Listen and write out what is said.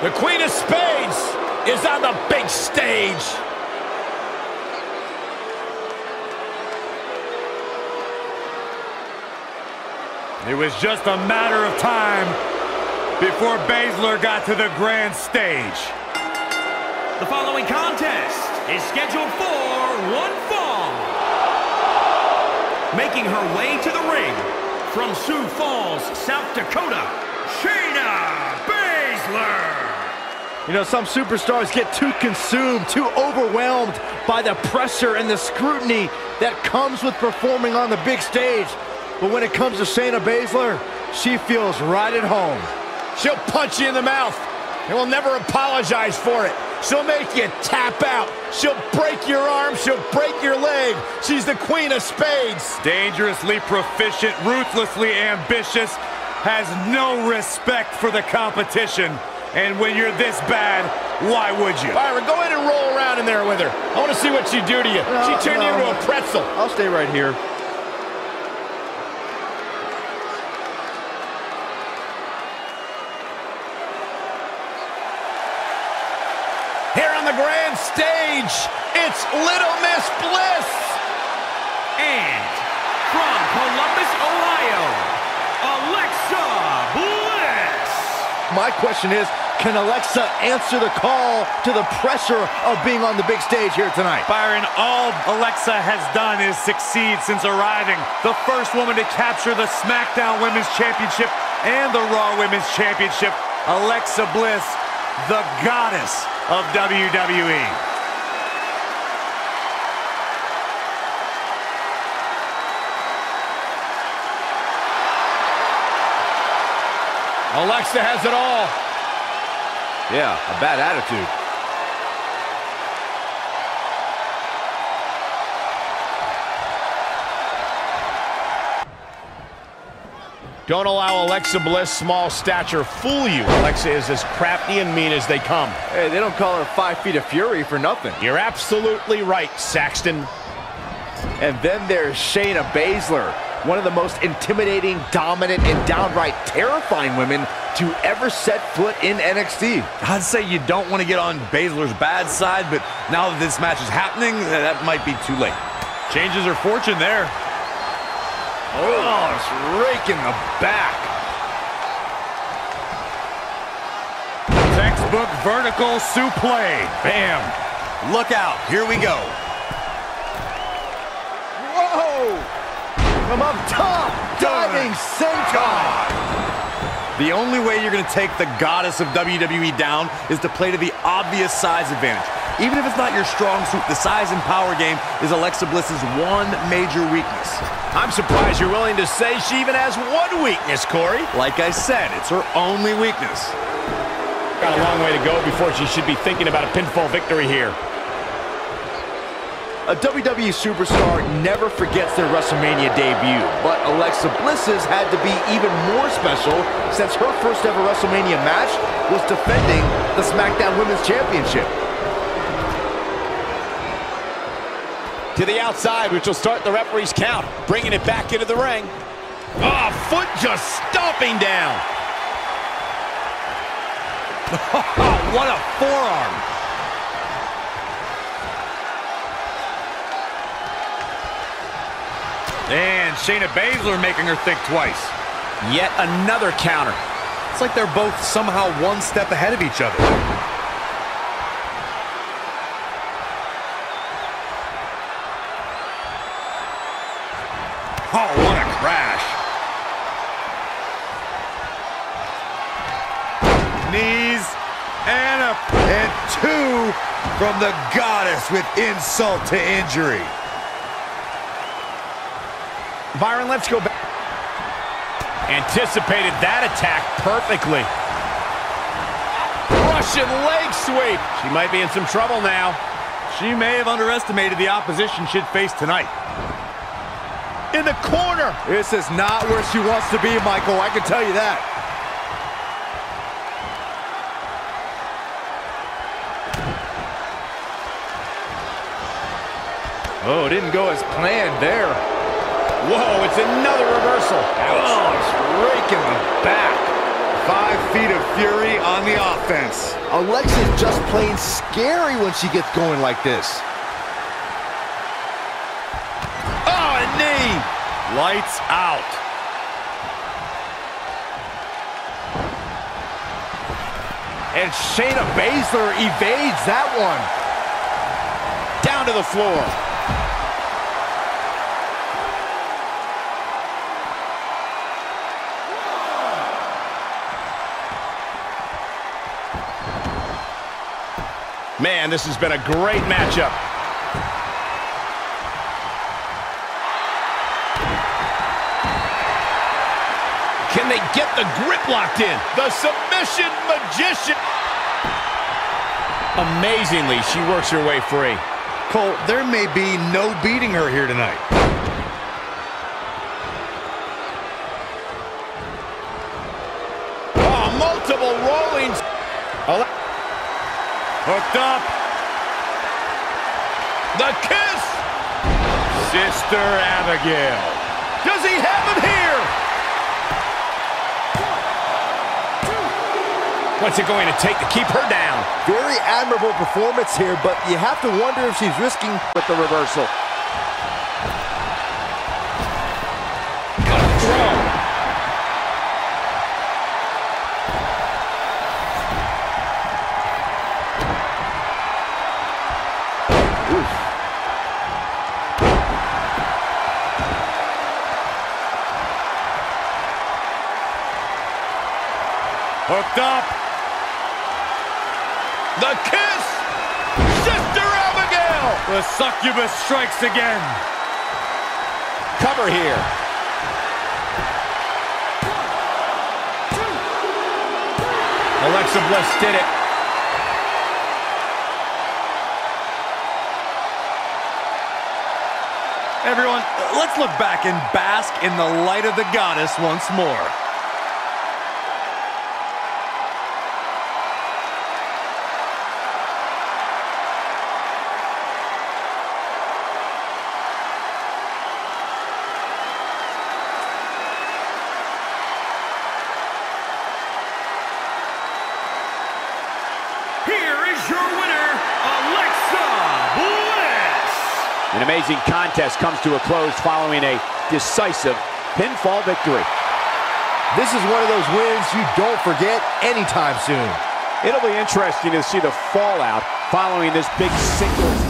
The Queen of Spades is on the big stage. It was just a matter of time before Baszler got to the grand stage. The following contest is scheduled for one fall. Making her way to the ring from Sioux Falls, South Dakota, Shayna Baszler. You know, some superstars get too consumed, too overwhelmed by the pressure and the scrutiny that comes with performing on the big stage. But when it comes to Shayna Baszler, she feels right at home. She'll punch you in the mouth and will never apologize for it. She'll make you tap out. She'll break your arm. She'll break your leg. She's the queen of spades. Dangerously proficient, ruthlessly ambitious, has no respect for the competition. And when you're this bad, why would you? Byron, go ahead and roll around in there with her. I want to see what she do to you. No, she turned you into a pretzel. I'll stay right here. The grand stage, it's Little Miss Bliss. And from Columbus, Ohio, Alexa Bliss. My question is, can Alexa answer the call to the pressure of being on the big stage here tonight? Byron, all Alexa has done is succeed since arriving. The first woman to capture the SmackDown Women's Championship and the Raw Women's Championship. Alexa Bliss, the goddess of. WWE. Alexa has it all. Yeah, a bad attitude. Don't allow Alexa Bliss' small stature fool you. Alexa is as crafty and mean as they come. Hey, they don't call her five feet of fury for nothing. You're absolutely right, Saxton. And then there's Shayna Baszler, one of the most intimidating, dominant, and downright terrifying women to ever set foot in NXT. I'd say you don't want to get on Baszler's bad side, but now that this match is happening, that might be too late. Changes her fortune there. Oh, it's raking the back. Textbook vertical suplex. Bam. Look out. Here we go. Whoa! From up top, diving senton. The only way you're going to take the goddess of WWE down is to play to the obvious size advantage. Even if it's not your strong suit, the size and power game is Alexa Bliss's one major weakness. I'm surprised you're willing to say she even has one weakness, Corey. Like I said, it's her only weakness. Got a long way to go before she should be thinking about a pinfall victory here. A WWE superstar never forgets their WrestleMania debut, but Alexa Bliss's had to be even more special since her first ever WrestleMania match was defending the SmackDown Women's Championship. To the outside, which will start the referee's count. Bringing it back into the ring. Oh, foot just stomping down. what a forearm. And Shayna Baszler making her think twice. Yet another counter. It's like they're both somehow one step ahead of each other. Oh, what a crash. Knees and a and two from the goddess with insult to injury. Byron, let's go back. Anticipated that attack perfectly. Russian leg sweep. She might be in some trouble now. She may have underestimated the opposition she'd face tonight. In the corner. This is not where she wants to be, Michael. I can tell you that. Oh, it didn't go as planned there. Whoa, it's another reversal. Oh, it's raking the back. Five feet of fury on the offense. Alexa's just plain scary when she gets going like this. Lights out. And Shayna Baszler evades that one. Down to the floor. Man, this has been a great matchup. Can they get the grip locked in? The submission magician. Amazingly, she works her way free. Cole, there may be no beating her here tonight. Oh, multiple rollings. Hooked up. the kiss. Sister Abigail. Does he have it here? What's it going to take to keep her down? Very admirable performance here, but you have to wonder if she's risking with the reversal. Hooked up. The kiss. Sister Abigail. The succubus strikes again. Cover here. Alexa Bliss did it. Everyone, let's look back and bask in the light of the goddess once more. Here is your winner, Alexa Bliss. An amazing contest comes to a close following a decisive pinfall victory. This is one of those wins you don't forget anytime soon. It'll be interesting to see the fallout following this big singles.